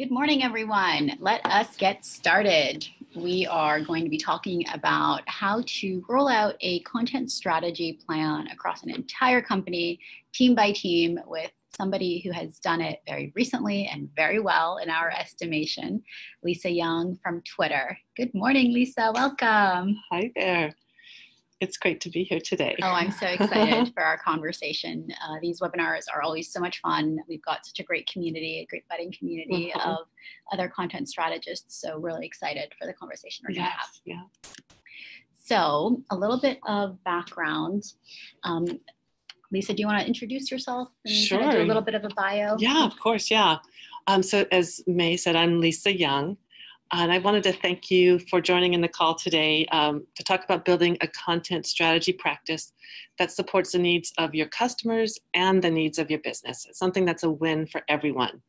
Good morning, everyone. Let us get started. We are going to be talking about how to roll out a content strategy plan across an entire company, team by team, with somebody who has done it very recently and very well in our estimation, Lisa Young from Twitter. Good morning, Lisa. Welcome. Hi there. It's great to be here today. Oh, I'm so excited for our conversation. Uh, these webinars are always so much fun. We've got such a great community, a great budding community mm-hmm. of other content strategists. So, really excited for the conversation we're going to have. Yeah. So, a little bit of background. Um, Lisa, do you want to introduce yourself and sure. Kind of do a little bit of a bio? Yeah, of course. Yeah. Um, so, as May said, I'm Lisa Young. And I wanted to thank you for joining in the call today um, to talk about building a content strategy practice that supports the needs of your customers and the needs of your business. It's something that's a win for everyone.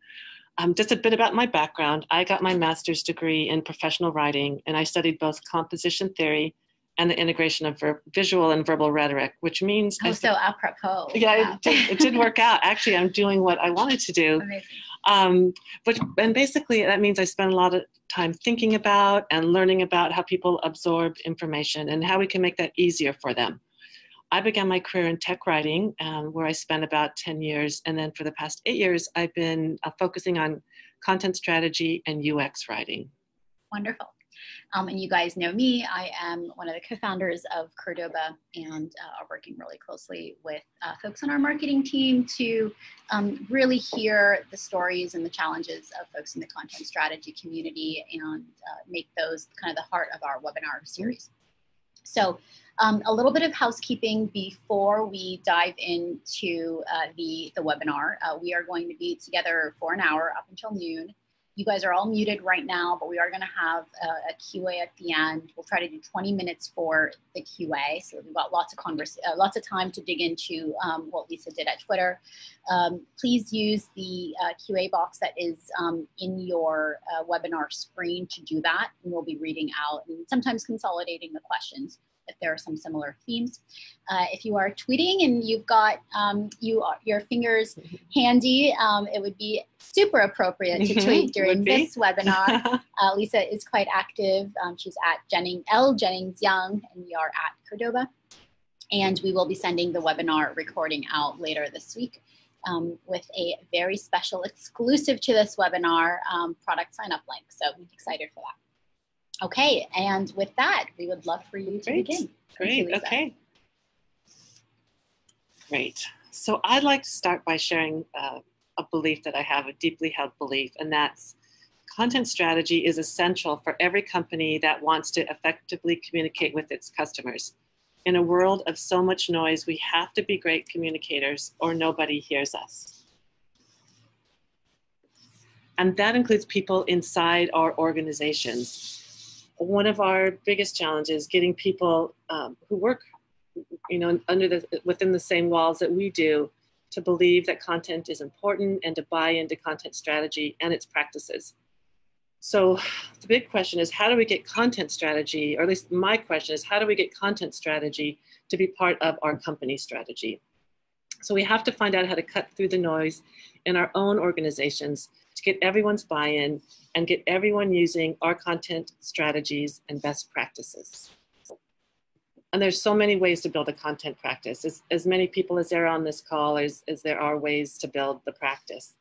Um, just a bit about my background. I got my master's degree in professional writing, and I studied both composition theory and the integration of visual and verbal rhetoric, which means oh, so apropos. Yeah, yeah. It, did, it, did, work out. Actually, I'm doing what I wanted to do. Amazing. Um, but and basically, that means I spend a lot of time thinking about and learning about how people absorb information and how we can make that easier for them. I began my career in tech writing, um, where I spent about 10 years. And then for the past eight years, I've been uh, focusing on content strategy and UX writing. Wonderful. Um, and you guys know me, I am one of the co-founders of Qordoba and uh, are working really closely with uh, folks on our marketing team to um, really hear the stories and the challenges of folks in the content strategy community and uh, make those kind of the heart of our webinar series. So um, a little bit of housekeeping before we dive into uh, the, the webinar. Uh, we are going to be together for an hour up until noon. You guys are all muted right now, but we are going to have a, a, QA at the end. We'll try to do 20 minutes for the QA, so we've got lots of converse, uh, lots of time to dig into um, what Lisa did at Twitter. Um, please use the uh, QA box that is um, in your uh, webinar screen to do that, and we'll be reading out and sometimes consolidating the questions if there are some similar themes. Uh, if you are tweeting and you've got um, you are, your fingers handy, um, it would be super appropriate to mm-hmm. tweet during this webinar. Uh, Lisa is quite active. Um, she's at Jennings, L Jennings Young, and we are at Qordoba. And we will be sending the webinar recording out later this week. Um, with a very special exclusive to this webinar um, product sign up link. So I'm excited for that. Okay, and with that, we would love for you to Great. begin. Great, you, okay. Great. So I'd like to start by sharing uh, a belief that I have, a deeply held belief, and that's content strategy is essential for every company that wants to effectively communicate with its customers. In a world of so much noise, we have to be great communicators or nobody hears us. And that includes people inside our organizations one of our biggest challenges getting people um, who work you know under the within the same walls that we do to believe that content is important and to buy into content strategy and its practices. So the big question is how do we get content strategy or at least my question is how do we get content strategy to be part of our company strategy? So we have to find out how to cut through the noise in our own organizations to get everyone's buy-in and get everyone using our content strategies and best practices. And there's so many ways to build a content practice. As, as many people as there are on this call as, as there are ways to build the practice.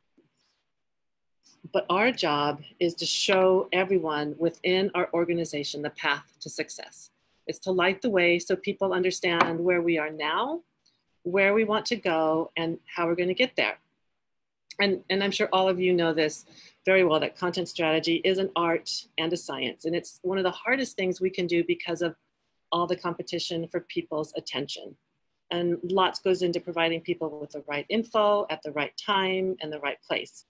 But our job is to show everyone within our organization the path to success. It's to light the way so people understand where we are now, where we want to go, and how we're going to get there and, and I'm sure all of you know this very well that content strategy is an art and a science. And it's one of the hardest things we can do because of all the competition for people's attention. And lots goes into providing people with the right info at the right time and the right place.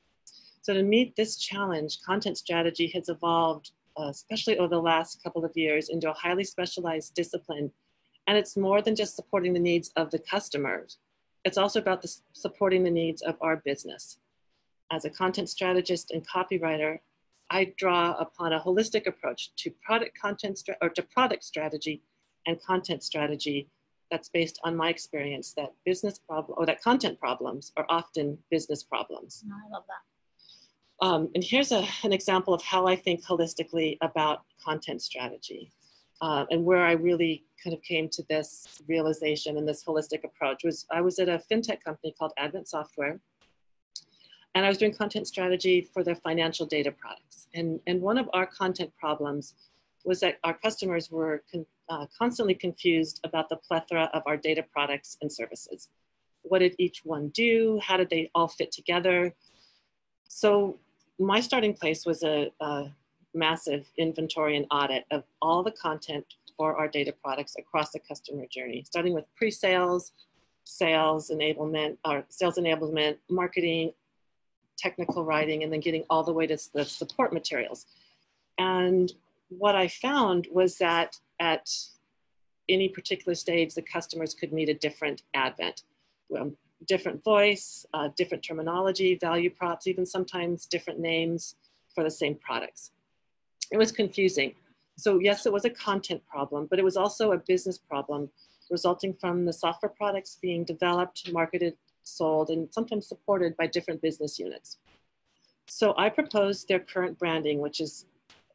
So to meet this challenge, content strategy has evolved, uh, especially over the last couple of years, into a highly specialized discipline. And it's more than just supporting the needs of the customers, it's also about the, supporting the needs of our business. As a content strategist and copywriter, I draw upon a holistic approach to product content or to product strategy and content strategy that's based on my experience that business problem or that content problems are often business problems. Oh, I love that. Um, and here's a, an example of how I think holistically about content strategy. Uh, and where I really kind of came to this realization and this holistic approach was I was at a fintech company called Advent Software. And I was doing content strategy for their financial data products. And, and one of our content problems was that our customers were con, uh, constantly confused about the plethora of our data products and services. What did each one do? How did they all fit together? So my starting place was a, a massive inventory and audit of all the content for our data products across the customer journey, starting with pre-sales, sales enablement, or sales enablement, marketing, technical writing, and then getting all the way to the support materials. And what I found was that at any particular stage, the customers could meet a different advent. Um, different voice, uh, different terminology, value props, even sometimes different names for the same products. It was confusing. So yes, it was a content problem, but it was also a business problem resulting from the software products being developed, marketed, sold, and sometimes supported by different business units. So I proposed their current branding, which is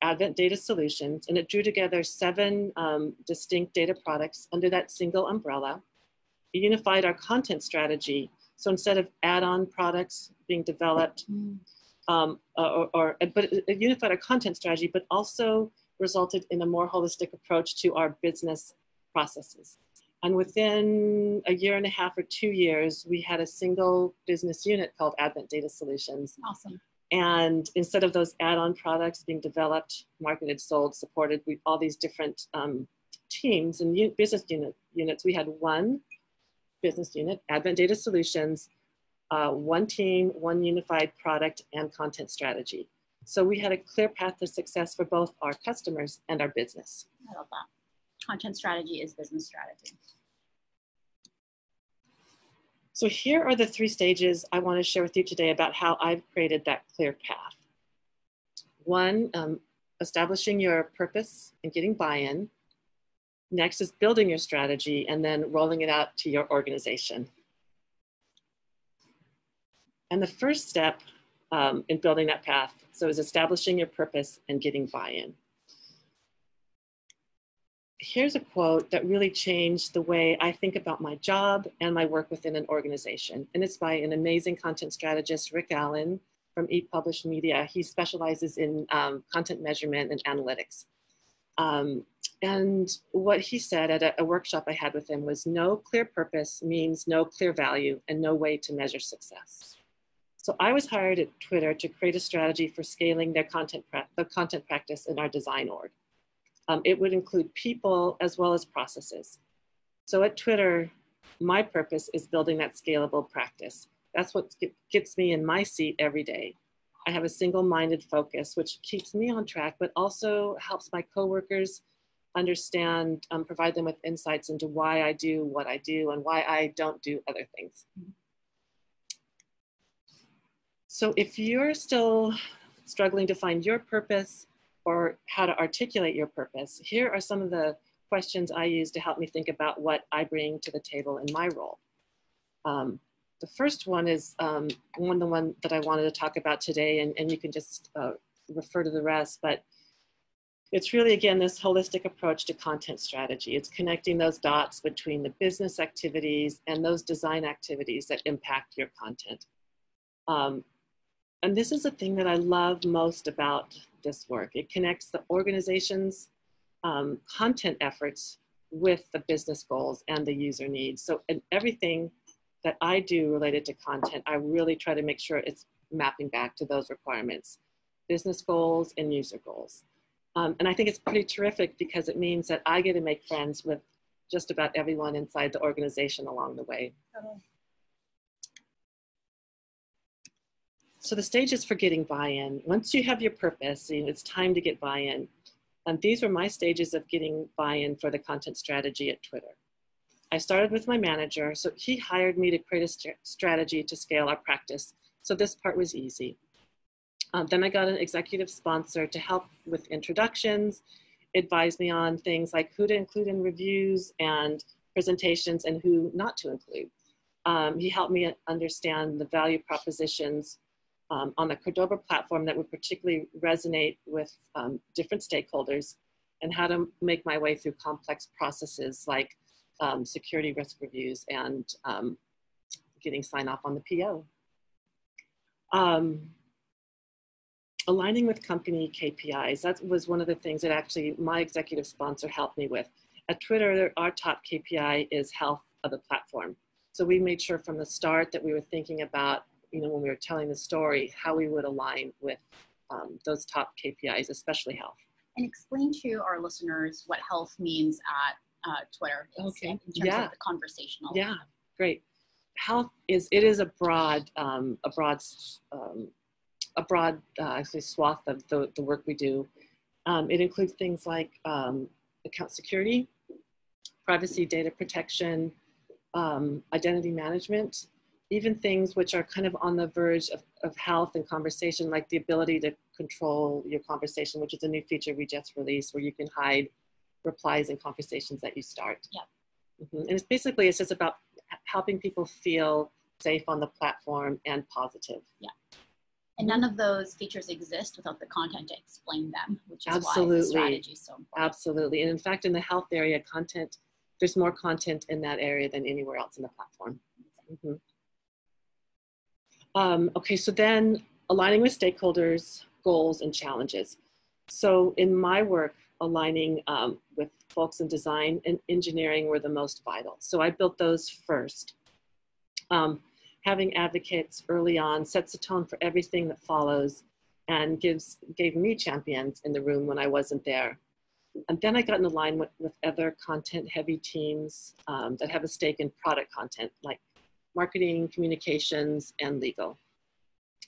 Advent Data Solutions, and it drew together seven um, distinct data products under that single umbrella It unified our content strategy. So instead of add-on products being developed, mm. Um, or, or, but it unified our content strategy, but also resulted in a more holistic approach to our business processes. And within a year and a half or two years, we had a single business unit called Advent Data Solutions. Awesome. And instead of those add-on products being developed, marketed, sold, supported, we all these different um, teams and business unit, units, we had one business unit, Advent Data Solutions, uh, one team, one unified product and content strategy. So we had a clear path to success for both our customers and our business. I love that. Content strategy is business strategy. So here are the three stages I want to share with you today about how I've created that clear path. One, um, establishing your purpose and getting buy-in. Next is building your strategy and then rolling it out to your organization. And the first step um, in building that path, so is establishing your purpose and getting buy-in. Here's a quote that really changed the way I think about my job and my work within an organization. And it's by an amazing content strategist, Rick Allen from Eat Media. He specializes in um, content measurement and analytics. Um, and what he said at a, a, workshop I had with him was no clear purpose means no clear value and no way to measure success. So I was hired at Twitter to create a strategy for scaling their content, the content practice in our design org. Um, it would include people as well as processes. So at Twitter, my purpose is building that scalable practice. That's what gets me in my seat every day. I have a single-minded focus, which keeps me on track, but also helps my coworkers understand, um, provide them with insights into why I do what I do and why I don't do other things. So if you're still struggling to find your purpose or how to articulate your purpose, here are some of the questions I use to help me think about what I bring to the table in my role. Um, the first one is um, one the one that I wanted to talk about today, and, and you can just uh, refer to the rest, but it's really, again, this holistic approach to content strategy. It's connecting those dots between the business activities and those design activities that impact your content. Um, and this is the thing that I love most about this work. It connects the organization's um, content efforts with the business goals and the user needs. So in everything that I do related to content, I really try to make sure it's mapping back to those requirements, business goals and user goals. Um, and I think it's pretty terrific because it means that I get to make friends with just about everyone inside the organization along the way. So the stages for getting buy-in. Once you have your purpose, you know, it's time to get buy-in. And these were my stages of getting buy-in for the content strategy at Twitter. I started with my manager, so he hired me to create a st strategy to scale our practice. So this part was easy. Um, then I got an executive sponsor to help with introductions, advise me on things like who to include in reviews and presentations and who not to include. Um, he helped me understand the value propositions um, on the Qordoba platform that would particularly resonate with um, different stakeholders and how to make my way through complex processes like um, security risk reviews and um, getting sign off on the PO. Um, aligning with company KPIs, that was one of the things that actually my executive sponsor helped me with. At Twitter, our top KPI is health of the platform. So we made sure from the start that we were thinking about, you know, when we were telling the story, how we would align with um, those top KPIs, especially health. And explain to our listeners what health means at uh, Twitter okay. in terms yeah. of the conversational. Yeah, great. Health is it is a broad um, a broad um, a broad uh, actually swath of the, the work we do. Um, it includes things like um, account security, privacy data protection, um, identity management, even things which are kind of on the verge of, of health and conversation, like the ability to control your conversation, which is a new feature we just released where you can hide replies and conversations that you start. Yeah. Mm-hmm. And it's basically, it's just about helping people feel safe on the platform and positive. Yeah. And none of those features exist without the content to explain them, which is Absolutely. why the strategy is so important. Absolutely. And in fact, in the health area, content, there's more content in that area than anywhere else in the platform. Mm-hmm. Um, okay, so then aligning with stakeholders, goals, and challenges. So in my work, aligning um, with folks in design and engineering were the most vital. So I built those first. Um, having advocates early on sets the tone for everything that follows and gives gave me champions in the room when I wasn't there. And then I got in alignment with other content heavy teams um, that have a stake in product content like marketing, communications, and legal.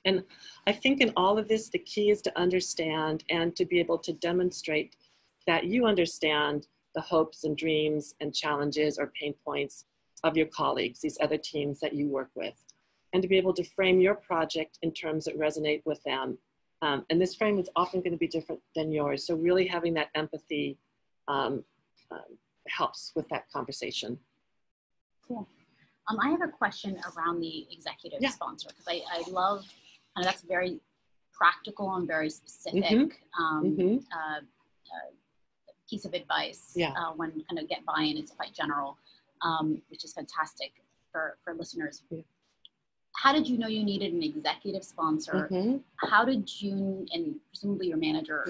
And I think in all of this, the key is to understand and to be able to demonstrate that you understand the hopes and dreams and challenges or pain points of your colleagues, these other teams that you work with and to be able to frame your project in terms that resonate with them. Um, and this frame is often going to be different than yours. So really having that empathy um, um, helps with that conversation. Cool. Um, I have a question around the executive yeah. sponsor because I, I love, and that's very practical and very specific mm-hmm. Um, mm-hmm. Uh, uh, piece of advice yeah. uh, when kind of get buy-in. It's quite general, um, which is fantastic for, for listeners. Yeah how did you know you needed an executive sponsor? Mm-hmm. How did you and presumably your manager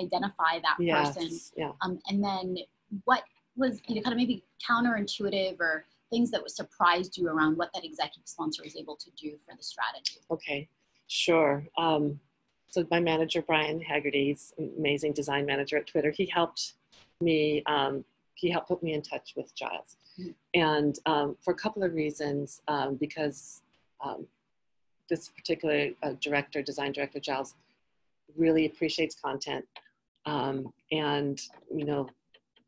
identify that yes. person? Yeah. Um, and then what was you know kind of maybe counterintuitive or things that surprised you around what that executive sponsor was able to do for the strategy? Okay, sure. Um, so my manager Brian Haggerty, he's amazing design manager at Twitter. He helped me. Um, he helped put me in touch with Giles, mm-hmm. and um, for a couple of reasons. Um, because um, this particular uh, director, design director, Giles, really appreciates content. Um, and, you know,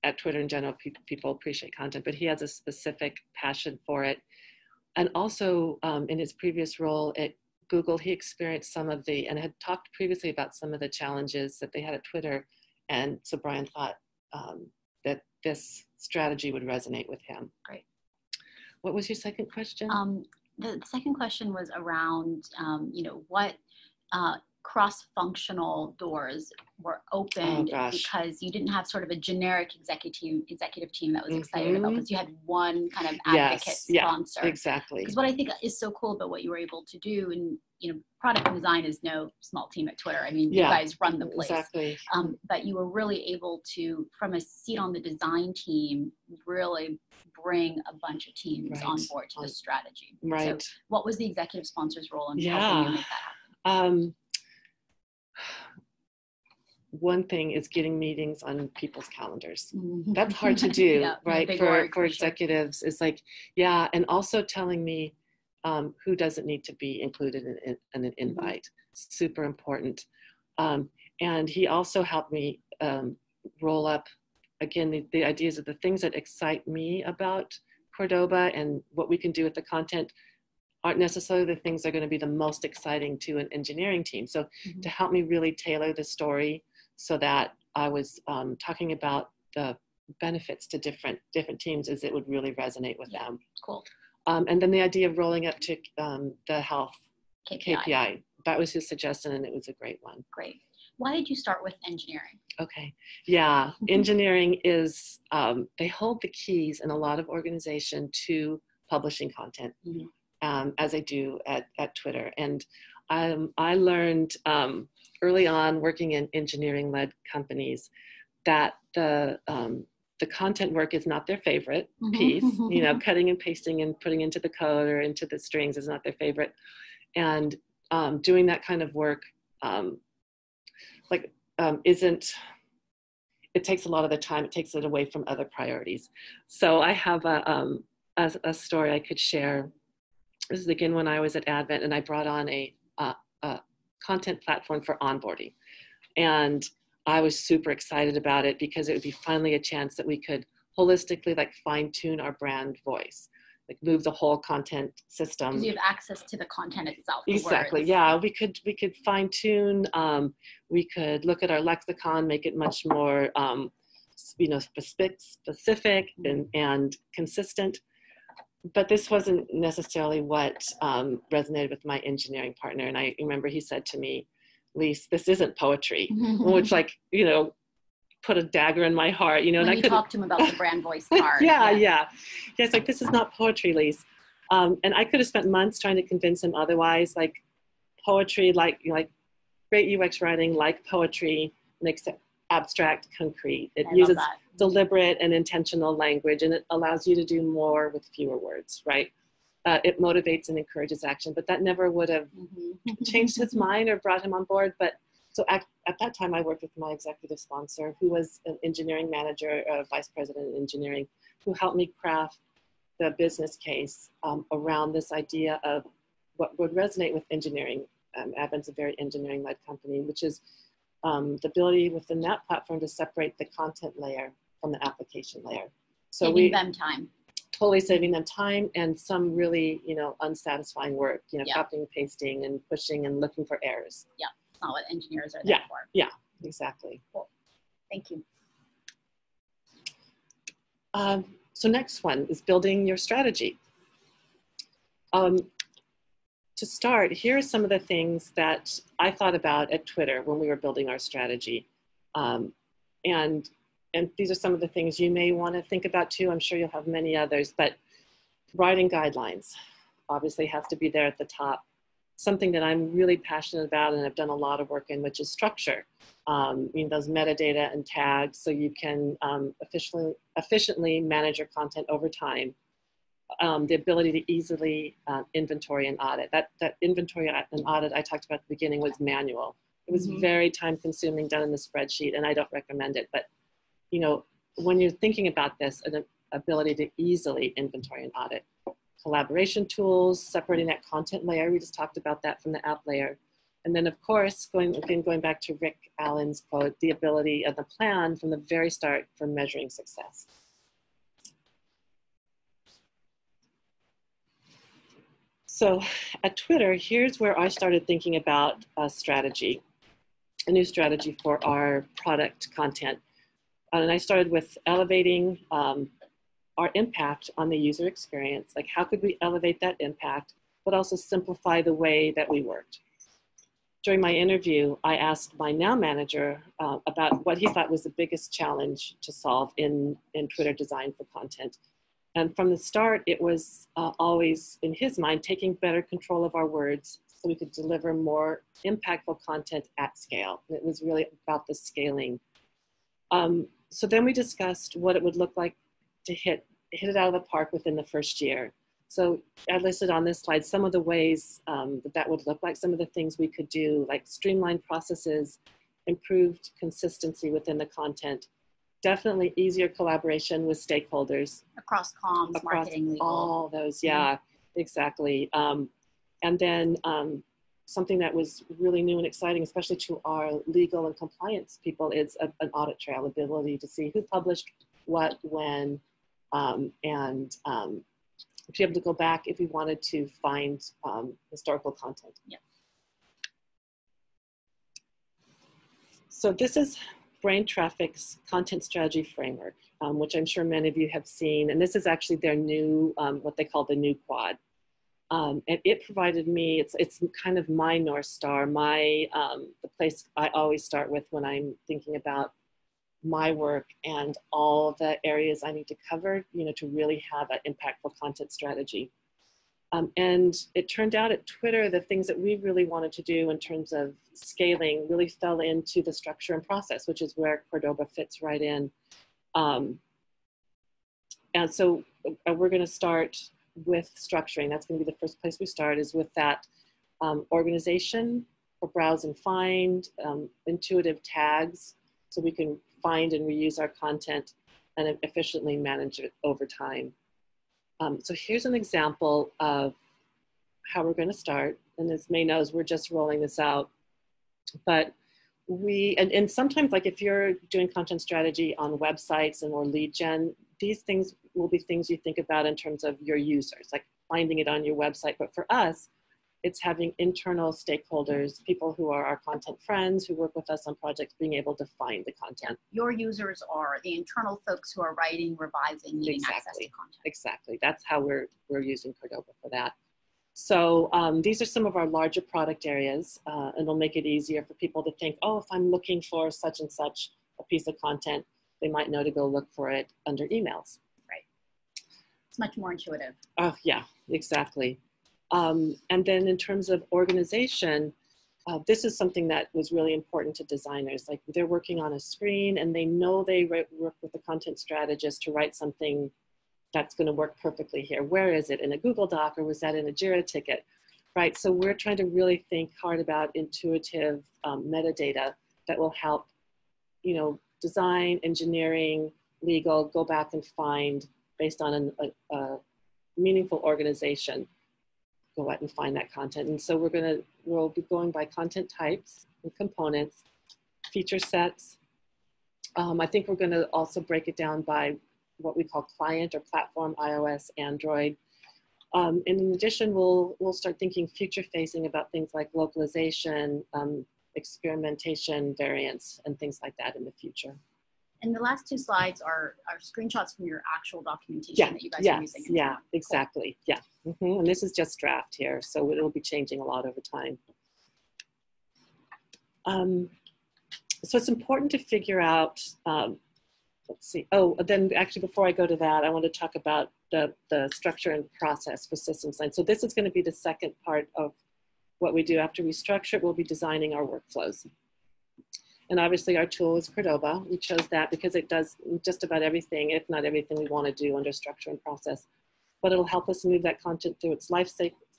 at Twitter in general, pe- people appreciate content, but he has a specific passion for it. And also, um, in his previous role at Google, he experienced some of the, and had talked previously about some of the challenges that they had at Twitter. And so Brian thought um, that this strategy would resonate with him. Great. What was your second question? Um, the second question was around, um, you know, what uh, cross-functional doors were opened oh, because you didn't have sort of a generic executive executive team that was mm-hmm. excited about because you had one kind of advocate yes, sponsor. Yeah, exactly. Because what I think is so cool about what you were able to do, and you know, product design is no small team at Twitter. I mean, yeah, you guys run the place. Exactly. Um, but you were really able to, from a seat on the design team, really bring a bunch of teams right. on board to the strategy. Right. So what was the executive sponsor's role in yeah. helping you make that happen? Um, one thing is getting meetings on people's calendars. Mm-hmm. That's hard to do, yeah, right? For for executives, sure. it's like, yeah, and also telling me um, who doesn't need to be included in, in, in an mm-hmm. invite. Mm-hmm. Super important. Um, and he also helped me um, roll up again the, the ideas of the things that excite me about Qordoba and what we can do with the content aren't necessarily the things that are going to be the most exciting to an engineering team. So mm-hmm. to help me really tailor the story so that I was um, talking about the benefits to different different teams as it would really resonate with them. Cool. Um, and then the idea of rolling up to um, the health KPI. KPI. that was his suggestion, and it was a great one. Great. Why did you start with engineering? Okay. Yeah, engineering is um, they hold the keys in a lot of organization to publishing content, mm-hmm. um, as I do at at Twitter, and um, I learned um, early on working in engineering-led companies that the um, the content work is not their favorite mm-hmm. piece. you know, cutting and pasting and putting into the code or into the strings is not their favorite, and um, doing that kind of work, um, like, um, isn't. It takes a lot of the time. It takes it away from other priorities. So I have a, um, a, a story I could share. This is again when I was at Advent, and I brought on a, a, a content platform for onboarding, and I was super excited about it because it would be finally a chance that we could holistically like fine tune our brand voice, like move the whole content system. Because you have access to the content itself. Exactly. Yeah, we could we could fine tune. Um, we could look at our lexicon, make it much more um, you know specific, specific and and consistent. But this wasn't necessarily what um, resonated with my engineering partner. And I remember he said to me, Lise, this isn't poetry, which like, you know, put a dagger in my heart, you know. When and I talked to him about the brand voice part. yeah, yeah, yeah. Yes, like this is not poetry, Lise. Um, and I could have spent months trying to convince him otherwise. Like poetry, like you know, like great UX writing, like poetry, makes it abstract, concrete. It I uses deliberate and intentional language, and it allows you to do more with fewer words, right? uh, it motivates and encourages action. But that never would have mm-hmm. changed his mind or brought him on board. But so at, at, that time, I worked with my executive sponsor, who was an engineering manager, a vice president of engineering, who helped me craft the business case um, around this idea of what would resonate with engineering. Um, Advent's a very engineering-led company, which is um, the ability within that platform to separate the content layer from the application layer. So Giving we them time totally saving them time and some really, you know, unsatisfying work, you know, yeah. copying, pasting and pushing and looking for errors. Yeah, it's not what engineers are there yeah. for. Yeah, exactly. Cool. Thank you. Um, so next one is building your strategy. Um, to start, here are some of the things that I thought about at Twitter when we were building our strategy. Um, and and these are some of the things you may want to think about too. I'm sure you'll have many others, but writing guidelines obviously has to be there at the top. Something that I'm really passionate about and I've done a lot of work in, which is structure. Um, you know, those metadata and tags so you can um, efficiently, efficiently manage your content over time. Um, the ability to easily uh, inventory and audit. That, that inventory and audit I talked about at the beginning was manual. It was mm-hmm. very time consuming done in the spreadsheet and I don't recommend it, but you know, when you're thinking about this, an ability to easily inventory and audit. Collaboration tools, separating that content layer, we just talked about that from the app layer. And then of course, going, again, going back to Rick Allen's quote, the ability of the plan from the very start for measuring success. So at Twitter, here's where I started thinking about a strategy, a new strategy for our product content and I started with elevating um, our impact on the user experience. Like, how could we elevate that impact, but also simplify the way that we worked? During my interview, I asked my now manager uh, about what he thought was the biggest challenge to solve in, in Twitter design for content. And from the start, it was uh, always, in his mind, taking better control of our words so we could deliver more impactful content at scale. And it was really about the scaling. Um, so then we discussed what it would look like to hit hit it out of the park within the first year. So I listed on this slide some of the ways um, that that would look like, some of the things we could do, like streamline processes, improved consistency within the content, definitely easier collaboration with stakeholders. Across comms, across marketing, legal. All those, yeah, mm-hmm. exactly. Um, and then um, something that was really new and exciting, especially to our legal and compliance people, is a, an audit trail ability to see who published what, when, um, and um, to be able to go back if we wanted to find um, historical content. Yeah. So this is Brain Traffic's content strategy framework, um, which I'm sure many of you have seen. And this is actually their new, um, what they call the new quad. Um, and it provided me, it's, it's kind of my North Star, my, um, the place I always start with when I'm thinking about my work and all the areas I need to cover, you know, to really have an impactful content strategy. Um, and it turned out at Twitter, the things that we really wanted to do in terms of scaling really fell into the structure and process, which is where Qordoba fits right in. Um, and so uh, we're going to start with structuring. That's going to be the first place we start is with that um, organization for browse and find, um, intuitive tags, so we can find and reuse our content and efficiently manage it over time. Um, so here's an example of how we're going to start. And as May knows, we're just rolling this out. But we, and, and sometimes like if you're doing content strategy on websites and or lead gen, these things will be things you think about in terms of your users, like finding it on your website. But for us, it's having internal stakeholders, people who are our content friends who work with us on projects, being able to find the content. Your users are the internal folks who are writing, revising, needing exactly. access to content. Exactly. That's how we're, we're using Qordoba for that. So um, these are some of our larger product areas, uh, and it'll make it easier for people to think, oh, if I'm looking for such and such a piece of content, they might know to go look for it under emails. Right. It's much more intuitive. Oh, yeah, exactly. Um, and then in terms of organization, uh, this is something that was really important to designers. Like they're working on a screen and they know they work with a content strategist to write something that's going to work perfectly here. Where is it in a Google Doc or was that in a Jira ticket? Right. So we're trying to really think hard about intuitive um, metadata that will help, you know, design, engineering, legal, go back and find based on an, a, a meaningful organization go out and find that content. And so we're gonna, we'll be going by content types and components, feature sets. Um, I think we're gonna also break it down by what we call client or platform, iOS, Android. Um, and in addition, we'll, we'll start thinking future facing about things like localization, um, experimentation, variants, and things like that in the future. And the last two slides are, are screenshots from your actual documentation yeah, that you guys yes, are using. Yeah, exactly. Yeah. Mm-hmm. And this is just draft here, so it'll be changing a lot over time. Um, so it's important to figure out, um, let's see, oh, then actually before I go to that, I want to talk about the, the structure and process for system design. So this is going to be the second part of what we do after we structure it, we'll be designing our workflows. And obviously our tool is Qordoba. We chose that because it does just about everything, if not everything we want to do under structure and process. But it'll help us move that content through its life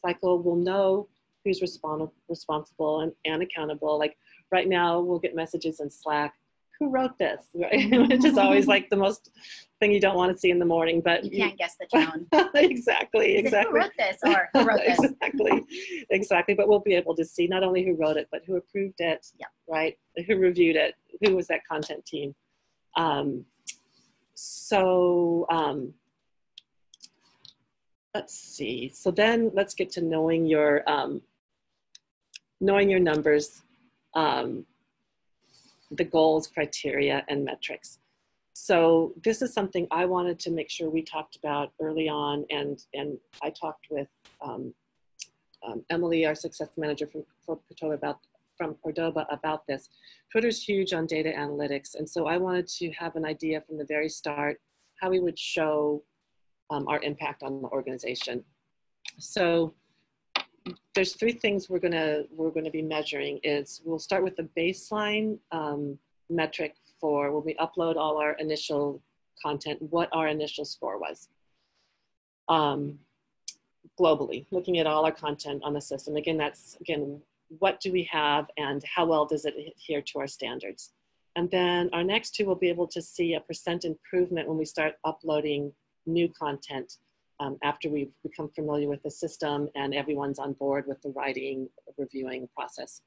cycle. We'll know who's respons responsible and, and accountable. Like right now, we'll get messages in Slack who wrote this, right? Which is always like the most thing you don't want to see in the morning, but you can't guess the tone. exactly, Is exactly. who wrote this or who wrote this? exactly, exactly. But we'll be able to see not only who wrote it, but who approved it, yeah. right? Who reviewed it? Who was that content team? Um, so um, let's see. So then let's get to knowing your um, knowing your numbers. Um, the goals, criteria, and metrics. So this is something I wanted to make sure we talked about early on, and, and I talked with um, um, Emily, our success manager from, from Qordoba about, from Qordoba about this. Twitter's huge on data analytics, and so I wanted to have an idea from the very start how we would show um, our impact on the organization. So there's three things we're gonna we're gonna be measuring. Is we'll start with the baseline um, metric for when we upload all our initial content, what our initial score was. Um, globally, looking at all our content on the system. Again, that's again, what do we have and how well does it adhere to our standards? And then our next two will be able to see a percent improvement when we start uploading new content um, after we've become familiar with the system and everyone's on board with the writing, reviewing process.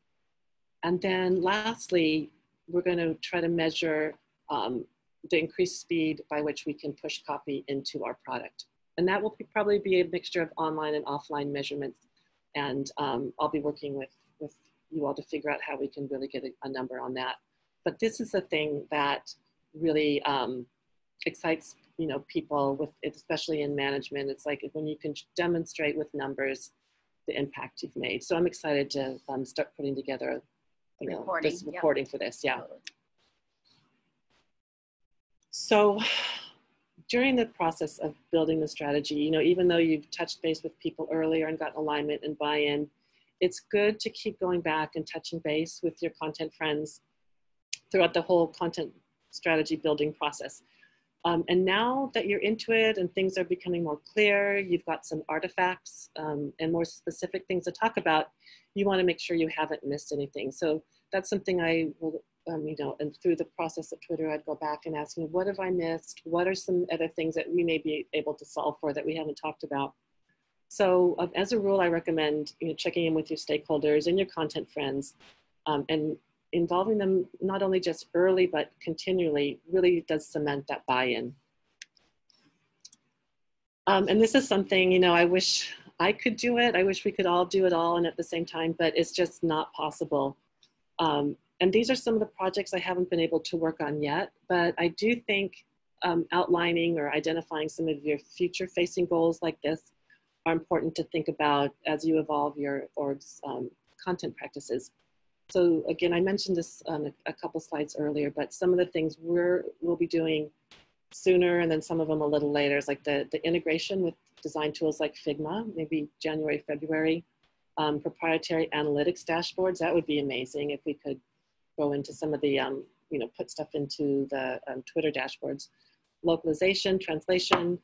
And then lastly, we're going to try to measure um, the increased speed by which we can push copy into our product. And that will probably be a mixture of online and offline measurements. And um, I'll be working with, with you all to figure out how we can really get a, a number on that. But this is the thing that really um, excites you know people with especially in management it's like when you can demonstrate with numbers the impact you've made. So i'm excited to um, start putting together you know reporting, this reporting yep. for this yeah. So during the process of building the strategy you know even though you've touched base with people earlier and got alignment and buy-in it's good to keep going back and touching base with your content friends throughout the whole content strategy building process um, and now that you're into it and things are becoming more clear, you've got some artifacts um, and more specific things to talk about, you want to make sure you haven't missed anything. So that's something I will, um, you know, and through the process of Twitter, I'd go back and ask, you know, what have I missed? What are some other things that we may be able to solve for that we haven't talked about? So um, as a rule, I recommend you know, checking in with your stakeholders and your content friends um, and involving them not only just early but continually really does cement that buy-in. Um, and this is something, you know, I wish I could do it. I wish we could all do it all and at the same time, but it's just not possible. Um, and these are some of the projects I haven't been able to work on yet, but I do think um, outlining or identifying some of your future facing goals like this are important to think about as you evolve your org's um, content practices. So again, I mentioned this on a, a, couple slides earlier, but some of the things we're, we'll be doing sooner and then some of them a little later is like the, the integration with design tools like Figma, maybe January, February, um, proprietary analytics dashboards. That would be amazing if we could go into some of the, um, you know, put stuff into the um, Twitter dashboards. Localization, translation,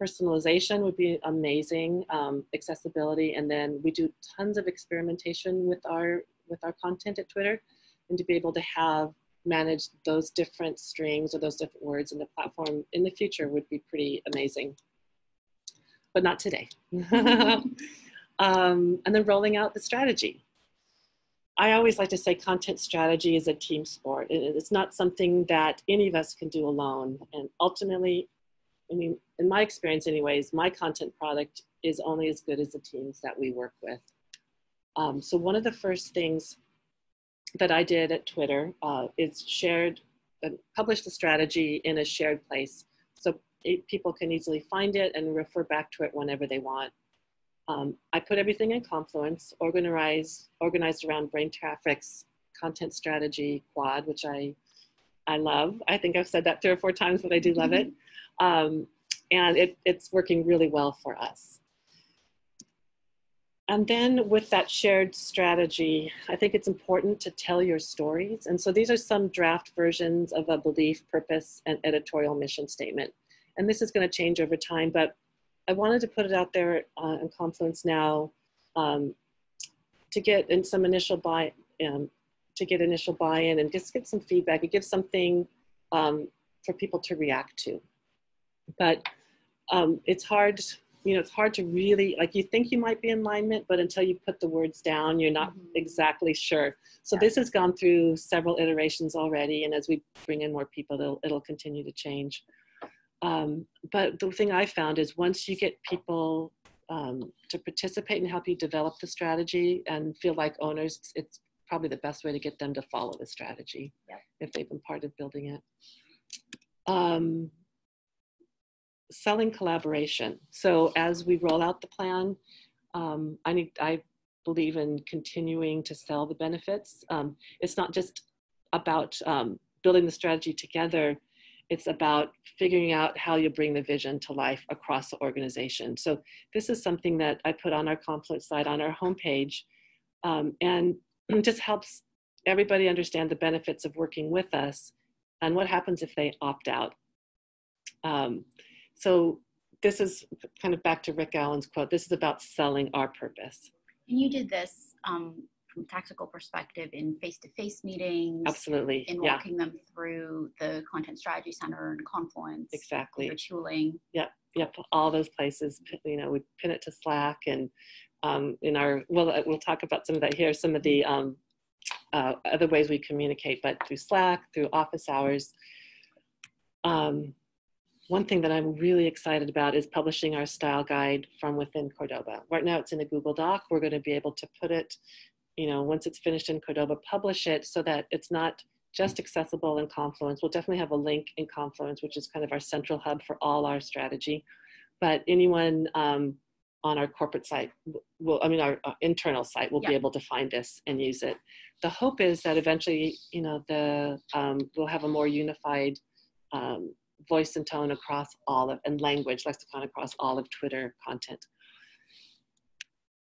personalization would be amazing, um, accessibility, and then we do tons of experimentation with our with our content at Twitter and to be able to have manage those different strings or those different words in the platform in the future would be pretty amazing. But not today. um, and then rolling out the strategy. I always like to say content strategy is a team sport. It's not something that any of us can do alone. And ultimately, I mean, in my experience, anyways, my content product is only as good as the teams that we work with. Um, so one of the first things that I did at Twitter uh, is shared, uh, published the strategy in a shared place. So it, people can easily find it and refer back to it whenever they want. Um, I put everything in Confluence, organized, organized around Brain Traffic's content strategy quad, which I, I love. I think I've said that three or four times, but I do love it. Um, and it, it's working really well for us. And then with that shared strategy, I think it's important to tell your stories. And so these are some draft versions of a belief, purpose, and editorial mission statement. And this is going to change over time, but I wanted to put it out there uh, in Confluence now um, to get in some initial buy, um, to get initial buy-in and just get some feedback. and gives something um, for people to react to. But um, it's hard you know, it's hard to really, like you think you might be in alignment, but until you put the words down, you're not mm-hmm. exactly sure. So yeah. this has gone through several iterations already. And as we bring in more people, it'll, it'll continue to change. Um, but the thing I found is once you get people um, to participate and help you develop the strategy and feel like owners, it's, probably the best way to get them to follow the strategy yeah. if they've been part of building it. Um, selling collaboration. So as we roll out the plan, um, I need I believe in continuing to sell the benefits. Um, it's not just about um, building the strategy together. It's about figuring out how you bring the vision to life across the organization. So this is something that I put on our conflict site on our homepage, um, and just helps everybody understand the benefits of working with us and what happens if they opt out. Um, so this is kind of back to Rick Allen's quote. This is about selling our purpose. And you did this um, from a tactical perspective in face-to-face meetings. Absolutely. In walking yeah. them through the Content Strategy Center and Confluence. Exactly. Your tooling. Yep. Yep. All those places. You know, we pin it to Slack and um, in our. Well, uh, we'll talk about some of that here. Some of the um, uh, other ways we communicate, but through Slack, through office hours. Um, one thing that I'm really excited about is publishing our style guide from within Qordoba. Right now it's in a Google Doc. We're going to be able to put it, you know, once it's finished in Qordoba, publish it so that it's not just accessible in Confluence. We'll definitely have a link in Confluence, which is kind of our central hub for all our strategy. But anyone um, on our corporate site will, I mean, our, internal site will yeah. be able to find this and use it. The hope is that eventually, you know, the um, we'll have a more unified um, voice and tone across all of and language lexicon across all of Twitter content.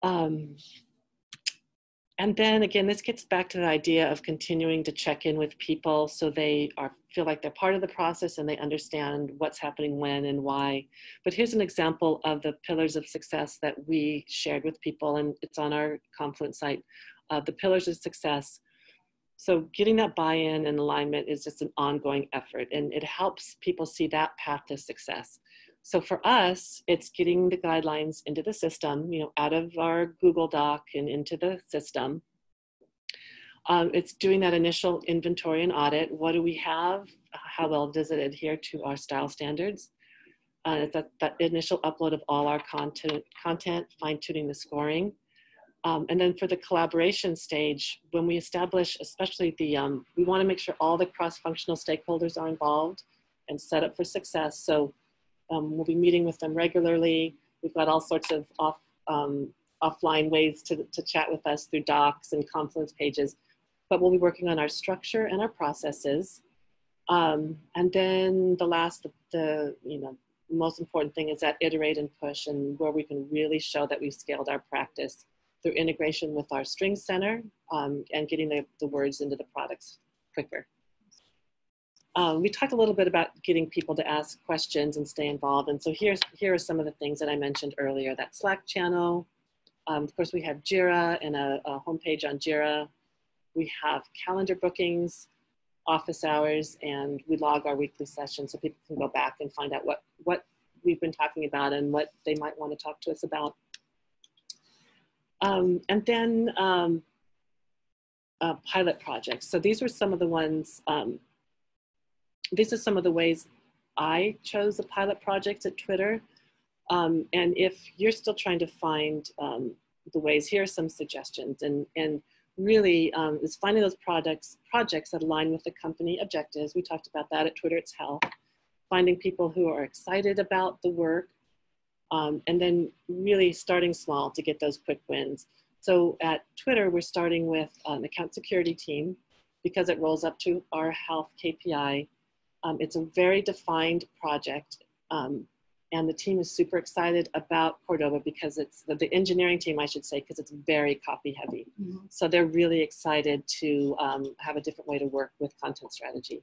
Um, and then again, this gets back to the idea of continuing to check in with people so they are feel like they're part of the process and they understand what's happening when and why. But here's an example of the pillars of success that we shared with people, and it's on our Confluence site. Uh, the pillars of success. So getting that buy-in and alignment is just an ongoing effort, and it helps people see that path to success. So for us, it's getting the guidelines into the system, you know, out of our Google Doc and into the system. Um, it's doing that initial inventory and audit. What do we have? How well does it adhere to our style standards? Uh, it's that, that initial upload of all our content, content fine tuning the scoring. Um, and then for the collaboration stage, when we establish, especially the, um, we want to make sure all the cross-functional stakeholders are involved and set up for success. So um, we'll be meeting with them regularly. We've got all sorts of off, um, offline ways to, to chat with us through docs and Confluence pages. But we'll be working on our structure and our processes. Um, and then the last, the, the, you know, most important thing is that iterate and push and where we can really show that we've scaled our practice through integration with our string center um, and getting the, the words into the products quicker. Um, we talked a little bit about getting people to ask questions and stay involved. And so here's, here are some of the things that I mentioned earlier, that Slack channel. Um, of course, we have Jira and a, a homepage on Jira. We have calendar bookings, office hours, and we log our weekly sessions so people can go back and find out what, what we've been talking about and what they might want to talk to us about. Um, and then um, uh, pilot projects. So these were some of the ones um, these are some of the ways I chose the pilot projects at Twitter. Um, and if you're still trying to find um, the ways, here are some suggestions. And, and really um, is finding those products, projects that align with the company objectives. We talked about that at Twitter It's Health. Finding people who are excited about the work. Um, and then really starting small to get those quick wins. So at Twitter, we're starting with an account security team because it rolls up to our health KPI um, it's a very defined project. Um, and the team is super excited about Qordoba because it's the, the engineering team, I should say, because it's very copy heavy. Mm-hmm. So they're really excited to um, have a different way to work with content strategy.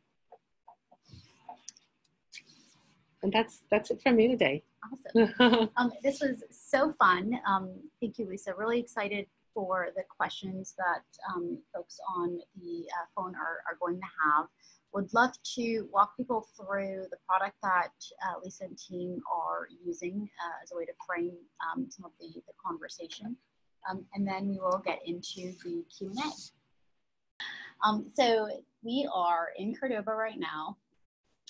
And that's that's it from me today. Awesome. um, this was so fun. Um, thank you, Lisa. Really excited for the questions that um, folks on the uh, phone are, are going to have would love to walk people through the product that uh, Lisa and team are using uh, as a way to frame um, some of the, the conversation. Um, and then we will get into the Q&A. Um, so we are in Qordoba right now.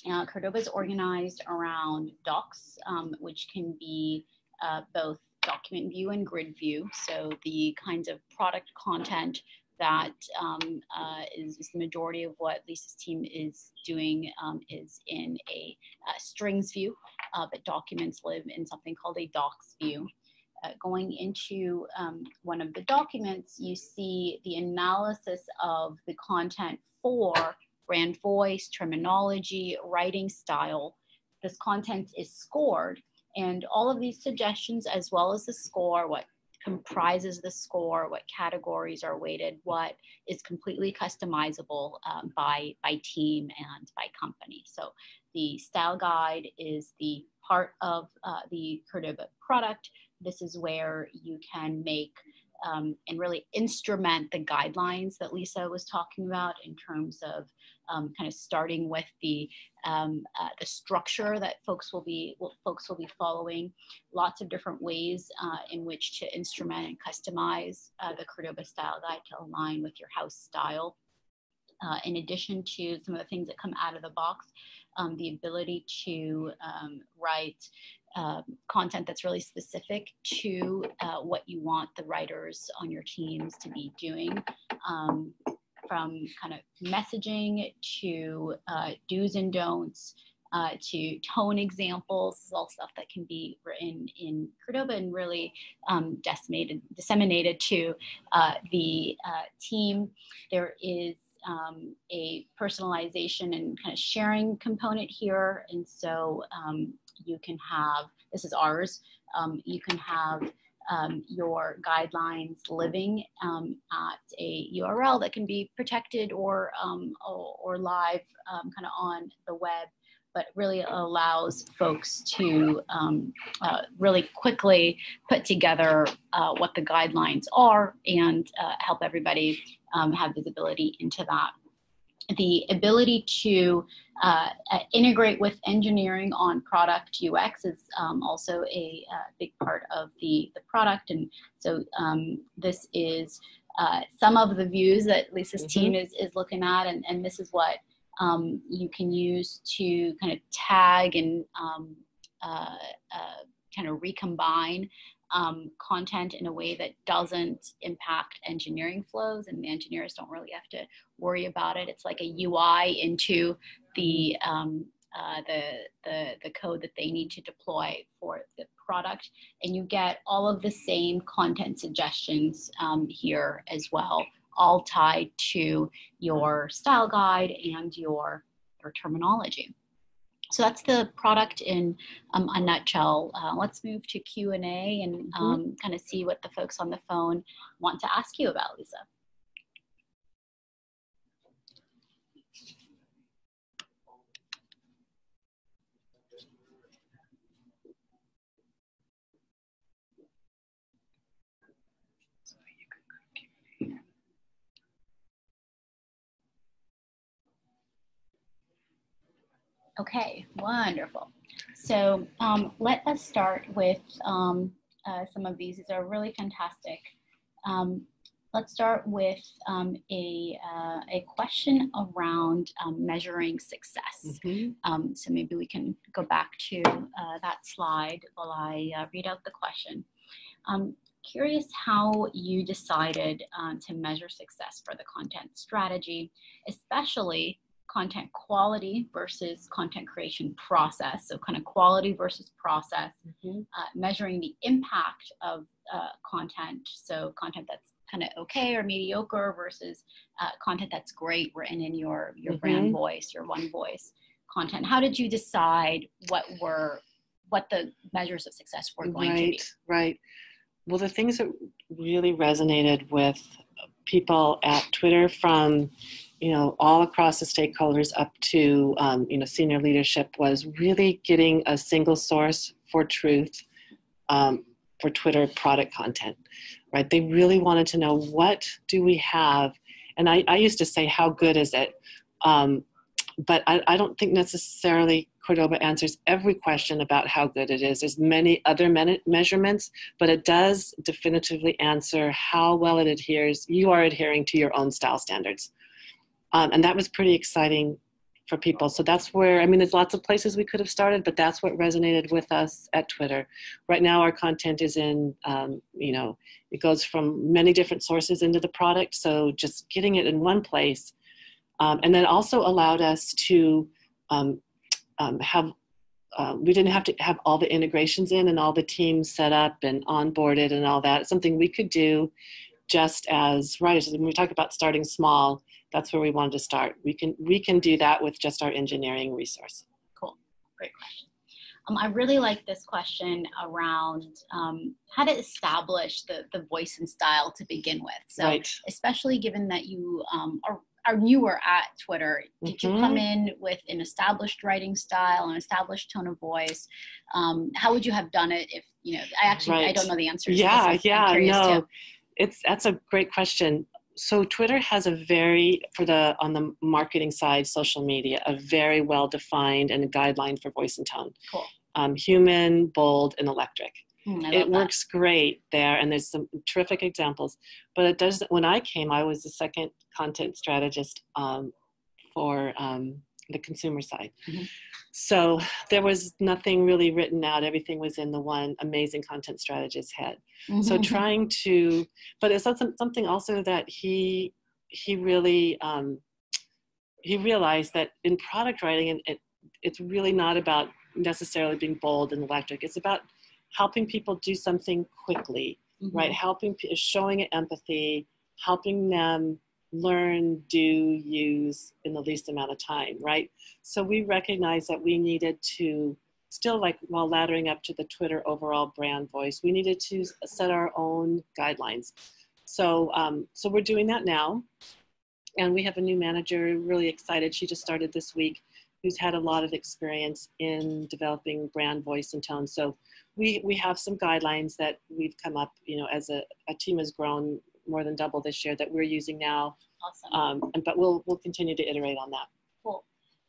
Uh, Qordoba is organized around docs, um, which can be uh, both document view and grid view. So the kinds of product content that um, uh, is, is, the majority of what Lisa's team is doing um, is in a, a strings view, uh, but documents live in something called a docs view. Uh, going into um, one of the documents, you see the analysis of the content for brand voice, terminology, writing style. This content is scored and all of these suggestions as well as the score, what comprises the score, what categories are weighted, what is completely customizable um, by, by team and by company. So the style guide is the part of uh, the Qordoba product. This is where you can make um, and really instrument the guidelines that Lisa was talking about in terms of um, kind of starting with the um, uh, the structure that folks will be folks will be following. Lots of different ways uh, in which to instrument and customize uh, the Qordoba style guide to align with your house style. Uh, in addition to some of the things that come out of the box, um, the ability to um, write um, content that's really specific to uh, what you want the writers on your teams to be doing. Um, from kind of messaging to uh, do's and don'ts uh, to tone examples. This is all stuff that can be written in Qordoba and really um, disseminated to uh, the uh, team. There is um, a personalization and kind of sharing component here. And so um, you can have, this is ours, um, you can have um, your guidelines living um, at a URL that can be protected or, um, or, or, live um, kind of on the web, but really allows folks to um, uh, really quickly put together uh, what the guidelines are and uh, help everybody have visibility into that the ability to uh, uh, integrate with engineering on product UX is um, also a, uh, big part of the, the product. And so um, this is uh, some of the views that Lisa's mm-hmm. team is, is looking at, and, and this is what um, you can use to kind of tag and um, uh, uh, kind of recombine um, content in a way that doesn't impact engineering flows and the engineers don't really have to worry about it. It's like a UI into the, um, uh, the, the, the code that they need to deploy for the product. And you get all of the same content suggestions um, here as well, all tied to your style guide and your, your terminology. So that's the product in um, a nutshell. Uh, let's move to Q and A and mm-hmm. um, mm-hmm. kind of see what the folks on the phone want to ask you about, Lisa. Okay, wonderful. So um, let us start with um, uh, some of these. These are really fantastic. Um, let's start with um, a, uh, a question around um, measuring success. Mm-hmm. Um, so maybe we can go back to uh, that slide while I uh, read out the question. curious how you decided uh, to measure success for the content strategy, especially content quality versus content creation process. So, kind of quality versus process, mm-hmm. uh, measuring the impact of uh, content. So, content that's kind of okay or mediocre versus uh, content that's great, written in your your mm-hmm. brand voice, your one voice content. How did you decide what were what the measures of success were going right, to be? Right. Well, the things that really resonated with people at Twitter from you know, all across the stakeholders up to, um, you know, senior leadership was really getting a single source for truth um, for Twitter product content, right? They really wanted to know what do we have, and I, I used to say, how good is it? Um, but I, I, don't think necessarily Qordoba answers every question about how good it is. There's many other me- measurements, but it does definitively answer how well it adheres. You are adhering to your own style standards. Um, and that was pretty exciting for people. So that's where, I mean, there's lots of places we could have started, but that's what resonated with us at Twitter. Right now, our content is in, um, you know, it goes from many different sources into the product. So just getting it in one place. Um, and then also allowed us to um, um have, uh, we didn't have to have all the integrations in and all the teams set up and onboarded and all that. It's something we could do just as writers. When we talk about starting small, that's where we wanted to start. We can we can do that with just our engineering resource. Cool, great question. Um, I really like this question around um, how to establish the, the voice and style to begin with. So, right. especially given that you um, are, are newer at Twitter, did mm-hmm. you come in with an established writing style, an established tone of voice? Um, how would you have done it if, you know, I actually, right. I don't know the answer. Yeah, yeah, no. Too. It's, that's a great question so Twitter has a very for the on the marketing side, social media, a very well defined and a guideline for voice and tone. Cool. Um, human, bold, and electric. Mm, it works great there, and there's some terrific examples. But it does. When I came, I was the second content strategist um, for um, the consumer side. Mm-hmm. So there was nothing really written out. Everything was in the one amazing content strategist head. Mm-hmm. So trying to, but it's something also that he he really um, he realized that in product writing, and it, it's really not about necessarily being bold and electric. It's about helping people do something quickly, mm-hmm. right? Helping, showing empathy, helping them learn, do, use in the least amount of time, right? So we recognized that we needed to still like while laddering up to the Twitter overall brand voice, we needed to set our own guidelines. So, um, so we're doing that now. And we have a new manager, really excited. She just started this week, who's had a lot of experience in developing brand voice and tone. So we, we have some guidelines that we've come up, you know, as a, a team has grown more than double this year that we're using now. Awesome. Um, and, but we'll, we'll continue to iterate on that. Cool.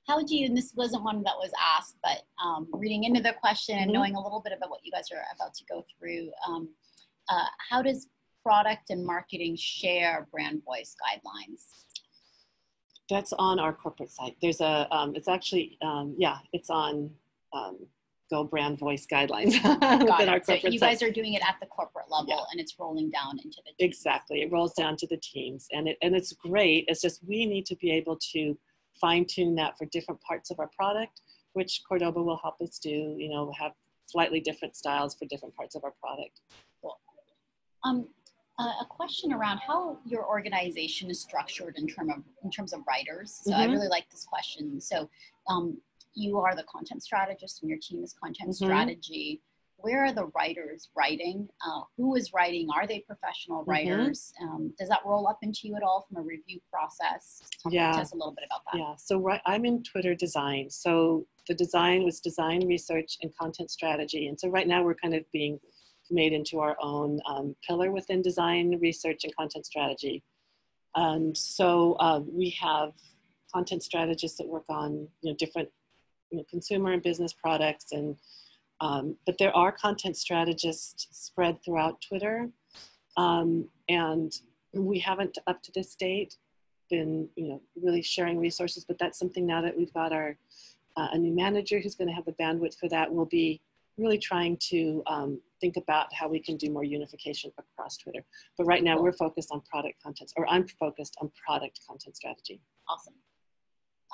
How would you, and this wasn't one that was asked, but um, reading into the question and mm-hmm. knowing a little bit about what you guys are about to go through, um, uh, how does product and marketing share brand voice guidelines? That's on our corporate site. There's a, um, it's actually, um, yeah, it's on um, Go Brand Voice guidelines within our corporate so you guys are doing it at the corporate level yeah. and it's rolling down into the teams. Exactly. It rolls down to the teams and it, and it's great. It's just we need to be able to fine tune that for different parts of our product, which Qordoba will help us do, you know, have slightly different styles for different parts of our product. Cool. Um, uh, a question around how your organization is structured in term of in terms of writers. So mm-hmm. I really like this question. So um, you are the content strategist, and your team is content mm-hmm. strategy. Where are the writers writing? Uh, who is writing? Are they professional mm-hmm. writers? Mm-hmm. Um, does that roll up into you at all from a review process? Talk yeah. to us a little bit about that. Yeah. So right, I'm in Twitter design. So the design was design research and content strategy. And so right now we're kind of being made into our own um, pillar within design, research, and content strategy. And so uh, we have content strategists that work on you know, different you know, consumer and business products, and um, but there are content strategists spread throughout Twitter, um, and we haven't up to this date been you know really sharing resources, but that's something now that we've got our uh, a new manager who's going to have the bandwidth for that. We'll be really trying to um, think about how we can do more unification across Twitter. But right now we're focused on product content, or I'm focused on product content strategy. Awesome.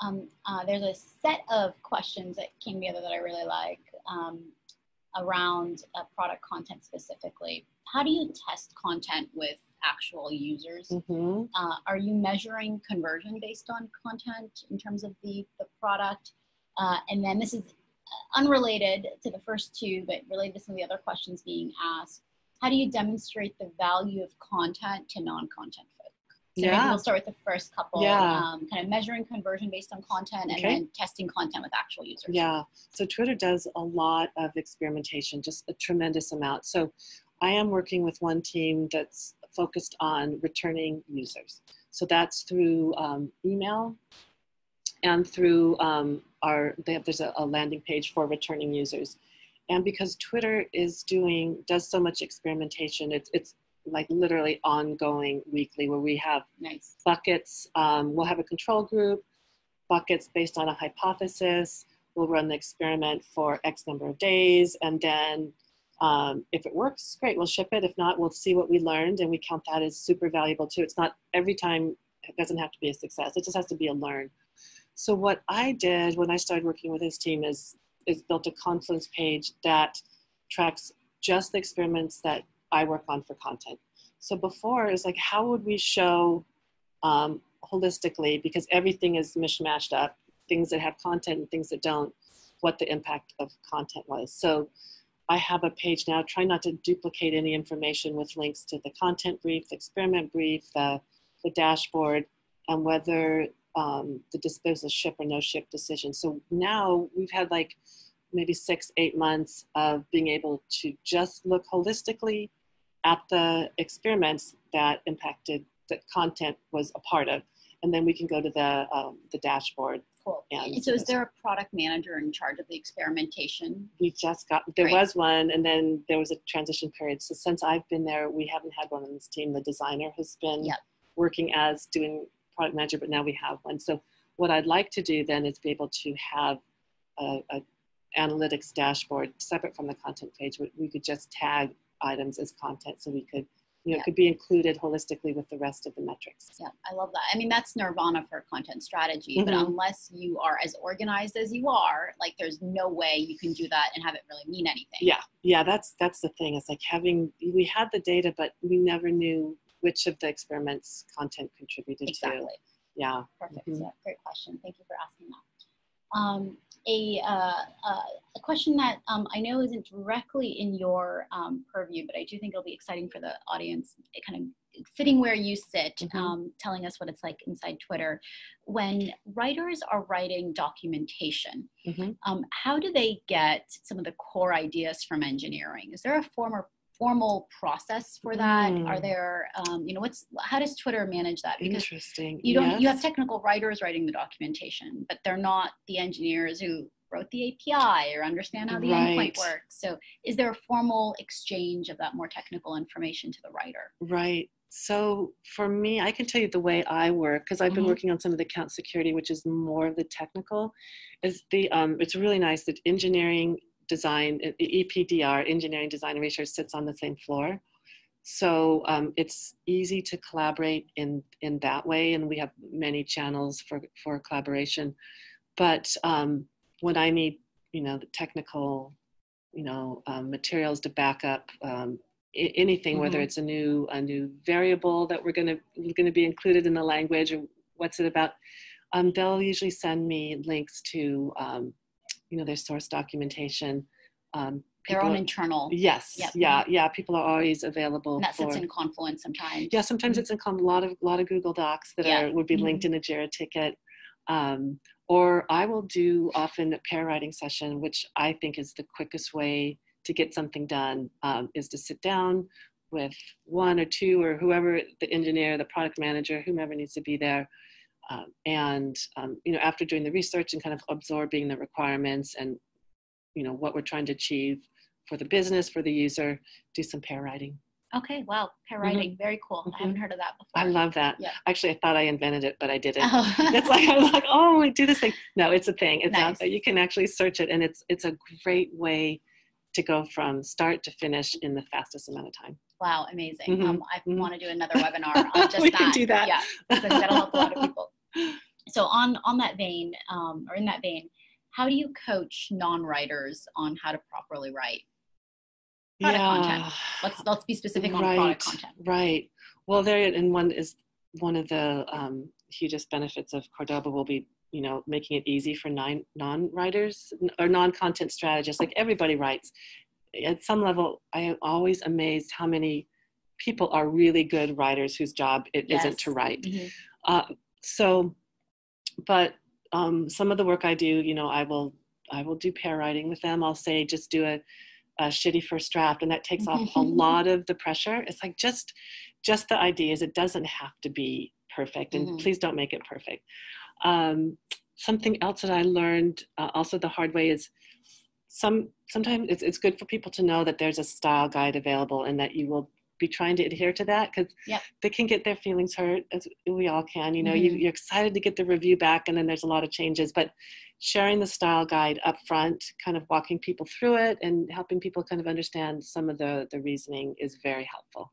Um, uh, there's a set of questions that came together that I really like um, around uh, product content specifically. How do you test content with actual users? Mm-hmm. Uh, are you measuring conversion based on content in terms of the, the product? Uh, and then this is unrelated to the first two, but related to some of the other questions being asked, how do you demonstrate the value of content to non-content folk? So yeah. maybe we'll start with the first couple, yeah. um, kind of measuring conversion based on content and okay. then testing content with actual users. Yeah, so Twitter does a lot of experimentation, just a tremendous amount. So I am working with one team that's focused on returning users. So that's through um, email and through um, our, have, there's a, a landing page for returning users. And because Twitter is doing, does so much experimentation, it's, it's like literally ongoing weekly where we have nice. buckets. Um, we'll have a control group, buckets based on a hypothesis. We'll run the experiment for X number of days. And then um, if it works, great, we'll ship it. If not, we'll see what we learned and we count that as super valuable too. It's not every time, it doesn't have to be a success. It just has to be a learn. So what I did when I started working with his team is is built a Confluence page that tracks just the experiments that I work on for content. So before is like, how would we show um, holistically because everything is mishmashed up, things that have content and things that don't, what the impact of content was. So I have a page now, try not to duplicate any information with links to the content brief, the experiment brief, the, the dashboard, and whether um, the disposal ship or no ship decision. So now we've had like maybe six, eight months of being able to just look holistically at the experiments that impacted that content was a part of. And then we can go to the, um, the dashboard. Cool. And so is there a product manager in charge of the experimentation? We just got, there Great. was one and then there was a transition period. So since I've been there, we haven't had one on this team. The designer has been yep. working as doing product manager, but now we have one. So what I'd like to do then is be able to have a, a analytics dashboard separate from the content page. We, we could just tag items as content so we could you know Yeah. could be included holistically with the rest of the metrics Yeah, I love that. I mean, that's nirvana for content strategy. But Mhm. unless you are as organized as you are, like there's no way you can do that and have it really mean anything. yeah yeah that's that's the thing it's like having we had the data but we never knew which of the experiments content contributed to exactly. yeah Perfect. Mhm. Yeah, great question. Thank you for asking that. Um, a, uh, uh, a question that um, I know isn't directly in your um, purview, but I do think it'll be exciting for the audience, kind of sitting where you sit, Mhm. um, telling us what it's like inside Twitter. When writers are writing documentation, Mhm. um, how do they get some of the core ideas from engineering? Is there a former formal process for that? Mm. Are there, um, you know, what's how does Twitter manage that? Because interesting you don't you have technical writers writing the documentation but they're not the engineers who wrote the api or understand how the endpoint works so is there a formal exchange of that more technical information to the writer Right. So for me, I can tell you the way I work because I've been Mhm. working on some of the account security, which is more of the technical. Is the um, it's really nice that engineering design, EPDR, engineering design and research sits on the same floor. So um, it's easy to collaborate in in that way, and we have many channels for for collaboration. But um, when I need, you know, the technical, you know, um, materials to back up um, anything, whether Mhm. it's a new a new variable that we're gonna going to be included in the language, or what's it about, um, they'll usually send me links to, um, you know, their source documentation. Um, their own people- internal Yes. Yep. Yeah. Yeah. People are always available. and that for, sits in confluence sometimes yeah. Sometimes Mhm. it's in com- a lot of lot of Google Docs that Yeah. are would be linked in a Jira ticket. Um, or I will do often a pair writing session, which I think is the quickest way to get something done. Um, is to sit down with one or two or whoever the engineer, the product manager, whomever needs to be there. Um, and um, you know, after doing the research and kind of absorbing the requirements and you know what we're trying to achieve for the business, for the user, do some pair writing. okay wow pair writing very cool i haven't heard of that before Mm-hmm. I love that. Yeah. Actually, I thought I invented it, but I didn't. oh. It's like I was like, oh, I do this thing. No, it's a thing. It's out Nice. there. You can actually search it, and it's it's a great way to go from start to finish in the fastest amount of time. wow amazing Mhm. um, i Mhm. want to do another webinar on just We that can do that. yeah because that'll help a lot of people so on on that vein um, or in that vein how do you coach non-writers on how to properly write Product content. let's let's be specific on product content Right. Well, there and one is one of the um, hugest benefits of Qordoba will be you know making it easy for non non writers or non content strategists. Like everybody writes. At some level, I am always amazed how many people are really good writers whose job it Yes. not to write. Mhm. Uh, so, but um, some of the work I do, you know, I will I will do pair writing with them. I'll say just do a, a shitty first draft, and that takes off a lot of the pressure. It's like just just the ideas. It doesn't have to be perfect, and Mhm. please don't make it perfect. Um, something else that I learned uh, also the hard way is some sometimes it's, it's good for people to know that there's a style guide available and that you will be trying to adhere to that because Yep. they can get their feelings hurt as we all can you know you, Mhm. you're excited to get the review back and then there's a lot of changes but sharing the style guide up front kind of walking people through it and helping people kind of understand some of the the reasoning is very helpful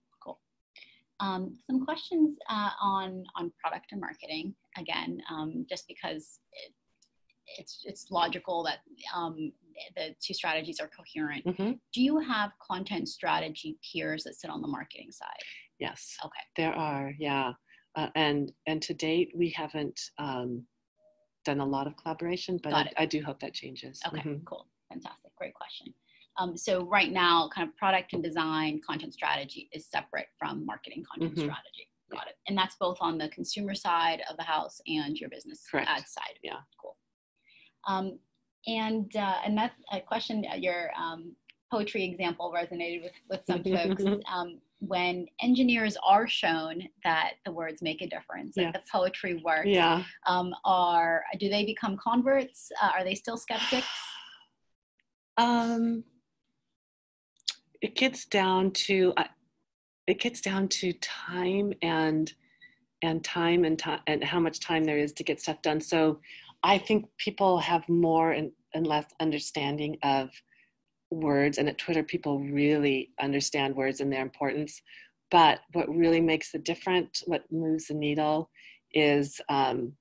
Um, some questions uh, on on product and marketing again, um, just because it, it's it's logical that um, the two strategies are coherent. Mhm. Do you have content strategy peers that sit on the marketing side? yes Okay. there are yeah uh, and and to date we haven't um, done a lot of collaboration but I. I do hope that changes Okay, Mhm. cool, fantastic, great question. Um, so right now, kind of product and design content strategy is separate from marketing content Mhm. strategy. Got it. And that's both on the consumer side of the house and your business Correct. ad side. Yeah. Cool. Um, and uh, and that's a question. Your um, poetry example resonated with with some folks. Um, when engineers are shown that the words make a difference, that the poetry works, yeah um, are do they become converts? Uh, are they still skeptics? Um, it gets down to uh, it gets down to time and and time and time and how much time there is to get stuff done. So I think people have more and, and less understanding of words, and at Twitter, people really understand words and their importance. but what really makes the difference, what moves the needle, is um,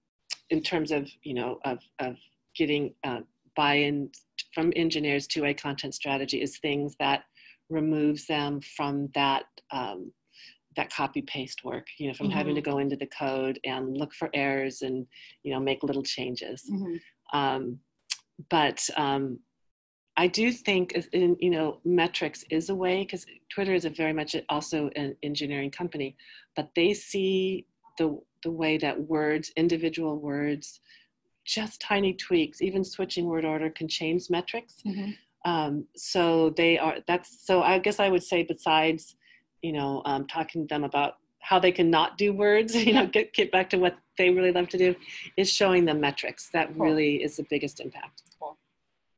in terms of you know of of getting uh, buy-in from engineers to a content strategy is things that removes them from that um, that copy paste work you know from mm-hmm. having to mm-hmm. go into the code and look for errors and you know make little changes mm-hmm. um, but um, i do think in, you know metrics is a way because twitter is a very much also an engineering company but they see the the way that words individual words just tiny tweaks even switching word order can change metrics mm-hmm. um, so they are that's so i guess i would say besides you know, um, talking to them about how they can not do words, you know, get, get back to what they really love to do, is showing them metrics. That cool. really is the biggest impact. Cool.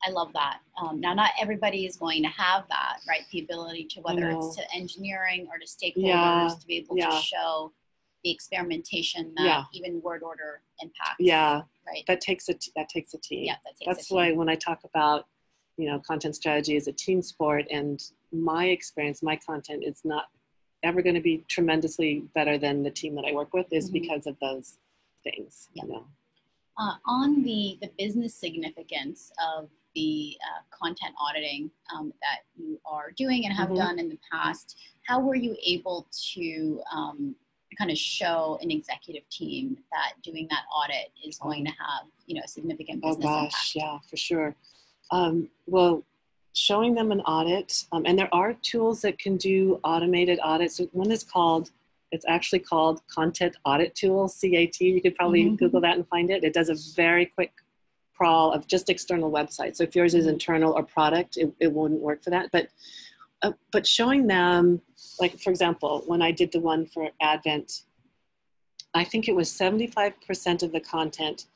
I love that. Um, now, not everybody is going to have that, right? The ability to, whether it's to engineering or to stakeholders, yeah. to be able yeah. to show the experimentation that yeah. even word order impacts. Yeah, right. That takes a that takes a team. Yeah, that takes That's why when I talk about you know content strategy is a team sport and my experience my content is not ever going to be tremendously better than the team that i work with is mm-hmm. because of those things yeah. you know uh, on the the business significance of the uh, content auditing um, that you are doing and have mm-hmm. done in the past how were you able to um, kind of show an executive team that doing that audit is going to have you know significant oh, business oh gosh impact? yeah for sure um, well, showing them an audit, um, and there are tools that can do automated audits. One is called, it's actually called Content Audit Tool, CAT. You could probably mm-hmm. Google that and find it. It does a very quick crawl of just external websites. So if yours is internal or product, it, it wouldn't work for that. But uh, but showing them, like for example, when I did the one for Advent, I think it was 75% of the content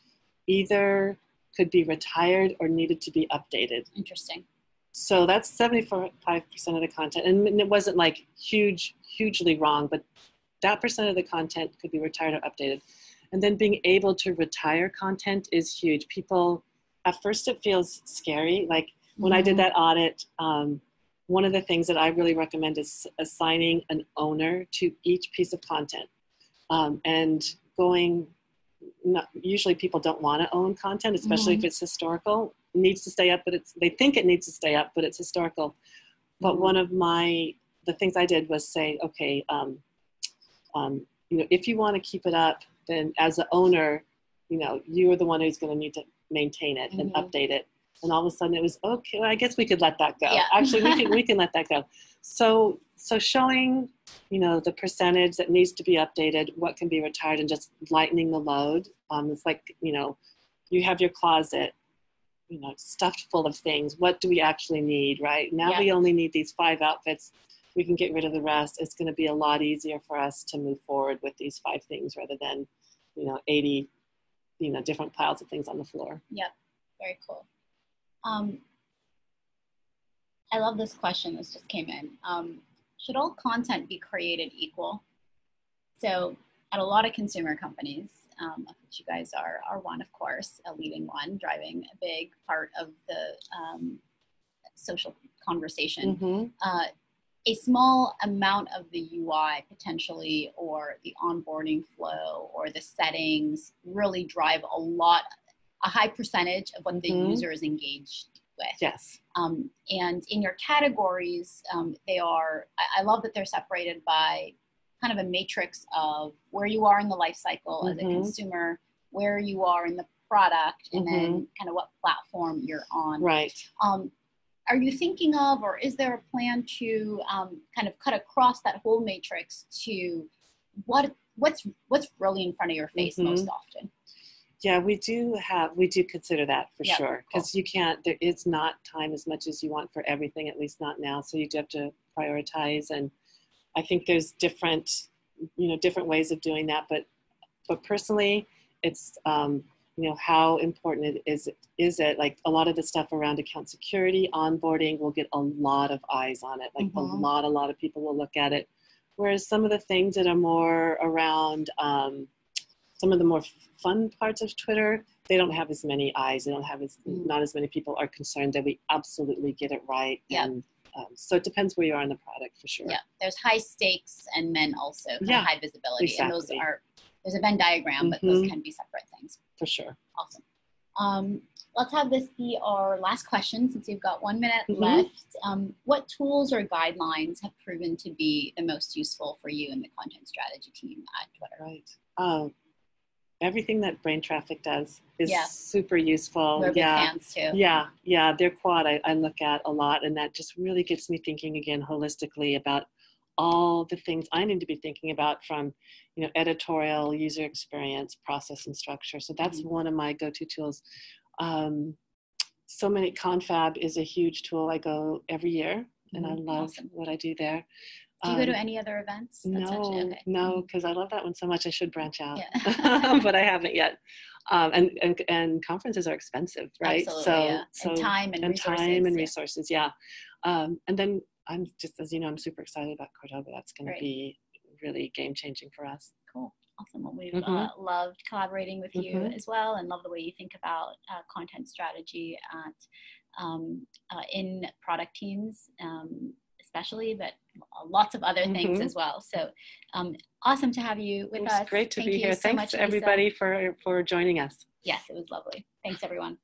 either could be retired or needed to be updated. Interesting. So that's 75% of the content. And it wasn't like huge, hugely wrong, but that percent of the content could be retired or updated. And then being able to retire content is huge. People, at first, it feels scary. Like when mm-hmm. I did mm-hmm. that audit, um, one of the things that I really recommend is assigning an owner to each piece of content um, and going not, usually people don't want to own content, especially mm-hmm. if it's historical. It needs to stay up, but it's they think it needs to stay up, but it's historical. But mm-hmm. one of my the things I did was say, okay, um, um, you know, if you want to keep it up, then as an owner, you know, you are the one who's going to need to maintain it mm-hmm. and update it. And all of a sudden, it was okay. Well, I guess we could let that go. Yeah. Actually, we can we can let that go. So so showing you know the percentage that needs to be updated what can be retired and just lightening the load um, it's like you know you have your closet you know stuffed full of things what do we actually need right now yeah. we only need these five outfits we can get rid of the rest it's going to be a lot easier for us to move forward with these five things rather than you know 80 you know different piles of things on the floor yep very cool um, i love this question this just came in um, should all content be created equal? So at a lot of consumer companies, um, of which you guys are, are one, of course, a leading one, driving a big part of the um, social conversation. Mm-hmm. Uh, a small amount of the UI potentially, or the onboarding flow, or the settings really drive a lot, a high percentage of what mm-hmm. the user is engaged with. Yes. Um, and in your categories, um, they are, I, I, love that they're separated by kind of a matrix of where you are in the life cycle mm-hmm. as a mm-hmm. consumer, where you are in the product, and mm-hmm. then kind of what platform you're on. Right. Um, are you thinking of, or is there a plan to um, kind of cut across that whole matrix to what what's what's really in front of your face mm-hmm. most often? Yeah we do have we do consider that for yeah, sure because cool. you can't there is not time as much as you want for everything at least not now so you do have to prioritize and i think there's different you know different ways of doing that but but personally it's um, you know how important it is is it like a lot of the stuff around account security onboarding will get a lot of eyes on it like mm-hmm. a lot a lot of people will look at it whereas some of the things that are more around um, some of the more fun parts of Twitter, they don't have as many eyes. They don't have as mm. not as many people are concerned that we absolutely get it right yep. and Um, so it depends where you are in the product for sure. Yeah, there's high stakes and then also Yeah, high visibility, and those are there's a Venn diagram, but those Mhm. can be separate things. For sure. Awesome. Um, let's have this be our last question since we've got one minute Mhm. left. Um, what tools or guidelines have proven to be the most useful for you and the content strategy team at Twitter? Right. Um, everything that Brain Traffic does is Yeah. super useful. We're yeah. too. Yeah, yeah, their quad I, I look at a lot, and that just really gets me thinking again holistically about all the things I need to be thinking about from, you know, editorial, user experience, process, and structure. So that's Mhm. one of my go-to tools. Um, so many Confab is a huge tool. I go every year, and I Mhm. love Awesome. what I do there. Do you go to Um, any other events? That's no, okay. no, because I love that one so much. I should branch out, Yeah. but I haven't yet. Um, and, and and conferences are expensive, right? Absolutely, so yeah. so and time and, and resources. time and yeah. resources, yeah. Um, and then I'm just as you know, I'm super excited about Qordoba. That's going to be really game changing for us. Cool. Awesome. Well, we've Mhm. uh, loved collaborating with you Mhm. as well and love the way you think about uh, content strategy at um, uh, in product teams, um, especially, but lots of other things Mhm. as well. So um, awesome to have you with It was us. great to Thank be you here. so Thanks much, Lisa. everybody for for joining us. Yes, it was lovely. Thanks, everyone.